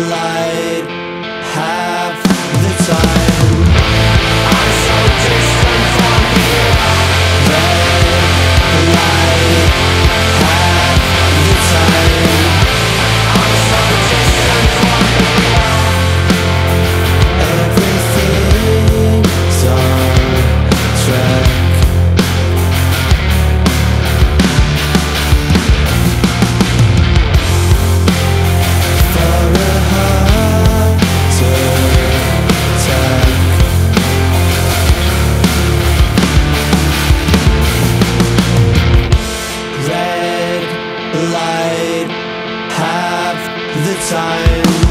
light. Half the time.